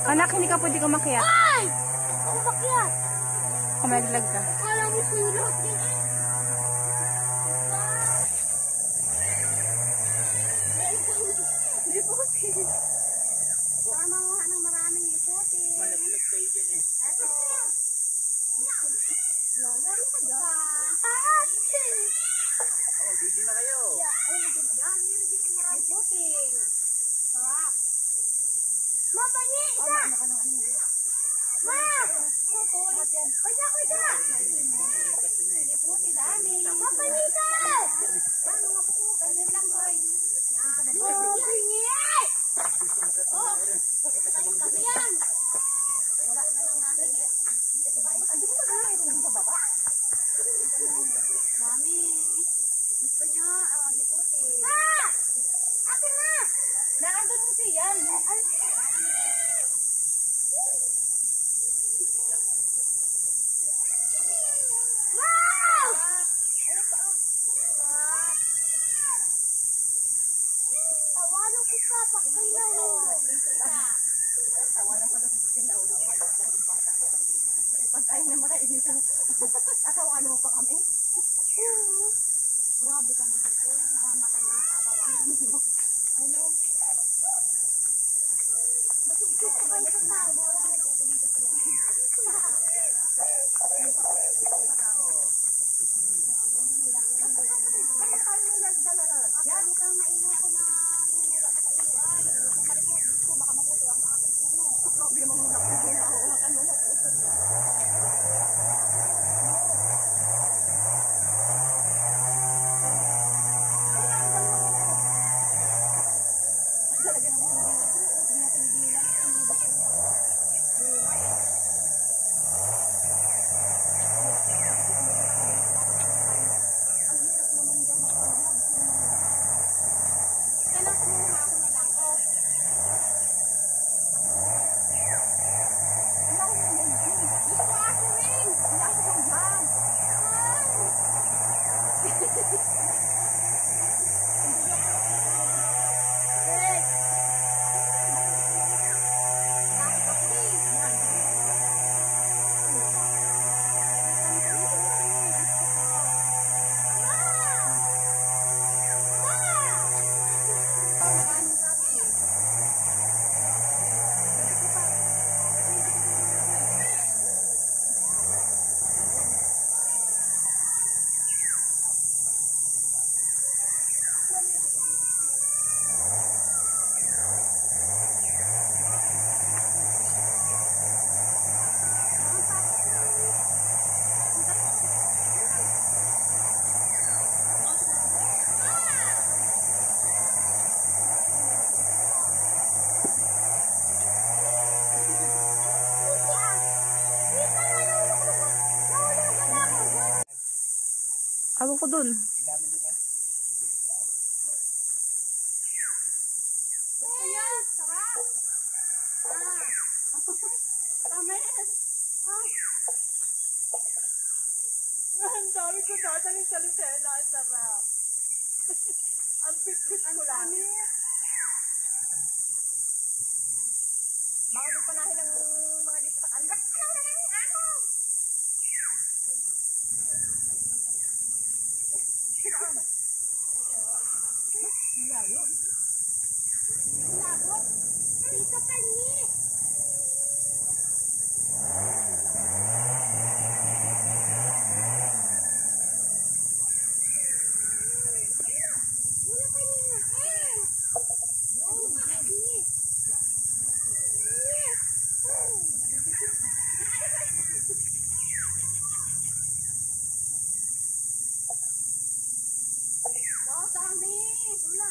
Bakit hindi ka pwede kumakyat? Ay! Ako bakyat. Kumalaglag ka. Akala mo sulot din eh. Liputi. Para manguha ng maraming liputi. Malaglag kayo dyan eh. Ito. Lolo, ano ka dyan? Taas! Oh, video na kayo. Ay, yan, meron din yung maraming. Sarap. Mapangi, isa! Ma! Kanya ko isa! Dami. Mapangi isa! Ano nga po? Ganun lang, boy. Oh, pingi! Oh, sabi yan. Wala na lang natin. Ando mo ba na ito sa baba? Mami, gusto niyo ah, liputi. Ah! Akin na! Naandun mo sa pagkailan mo. Pantay na makainit ako. Natawanan mo pa kami? Grabe ka po. Nakamatay na nakatawanan mo. I know. Basugtog ka kayo sa nabo. Yan, mukhang maingay ako na lulula ka sa iyo ay. Malikot gusto, baka maputo ang aking puno. Yung nakuha na ako. Ano mo? Talaga Awan ko dun. Ang dami ko dadaling sa Lucena. Ang sarap. Ang pitpit ko lang. Baka di panahin ng mga dito sa kandak. Ano na lang ako? Layo. Labot. Dito pa ni. Wala pa ni na. Oh, ni. Oh, dami. Wala.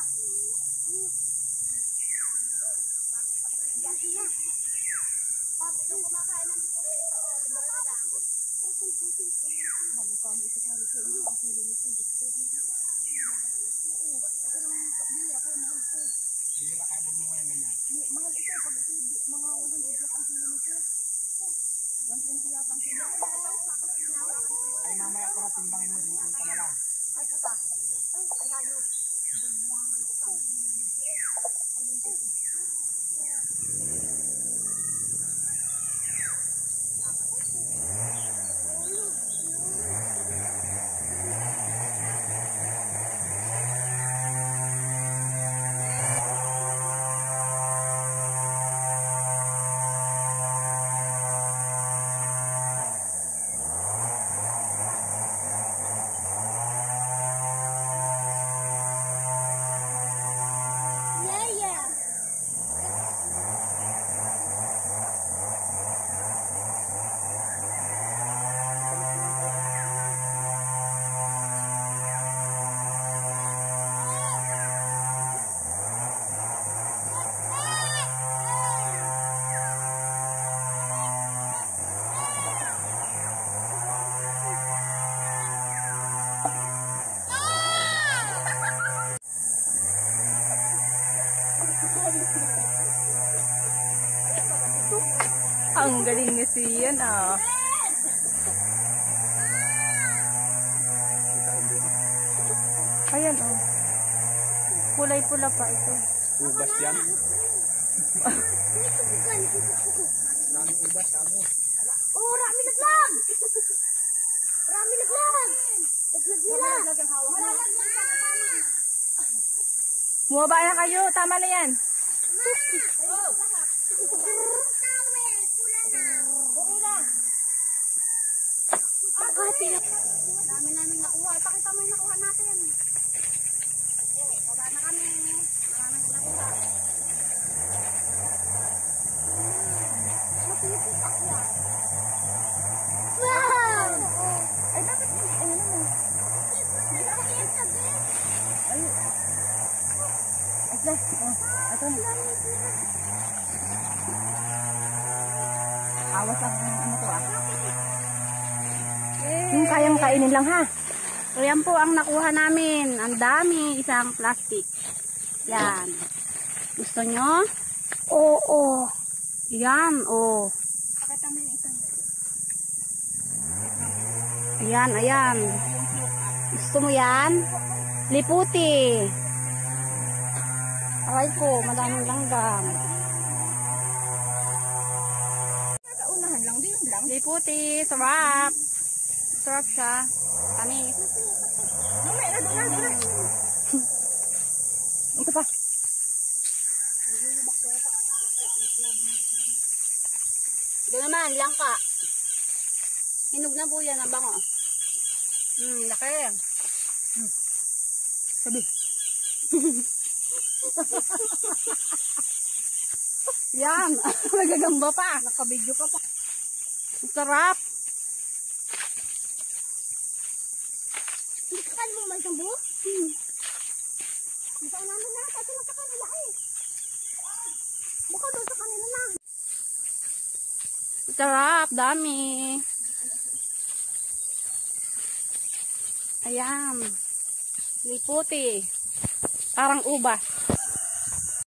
Pag nung kumakain ng puti ito, oh, libre na lang. Bago kami ito sa rin sila, ang sila nito. Oo, ito lang bihira kayo mahal ito. Hira kayo mo mga ganyan. Mahal ito, pag ito mga 100 plus ang kilo nito. 120 yata ang kilo. Ay mamaya ko na timbangin mo, 50 na lang. Ang galing niya siyan ah. Ayan oh. Kulay pula pa ito. Ubas yan. Oh, rami laglag! Rami laglag! Laglag nila! Malalaglag ka tama. Bumaba na kayo. Tama na yan. Dami namin nakuha. Ipakita mo yung nakuha natin. Baba na kami. Marami na nakuha. Kainin lang ha. So yan po ang nakuha namin. Ang dami, isang plastic. Yan. Gusto nyo? Oo. Yan, oh. Ayan, ayan. Gusto mo yan? Liputi. Aray ko, madaming langgam. Liputi, sarap. Sarap siya. Na. Ito pa. Doon naman, langka. Hinog na po yan, ang bango. Hmm, laki. Sabi. Yan, magagamba pa. Nakabidyo ka pa. Sarap. Hindi ka mo may sambu? Hmm. Saan namin na, kasi nasa kanila eh. Doon sa kanila na. Sarap, dami. Ayan. Liputi. Parang ubas.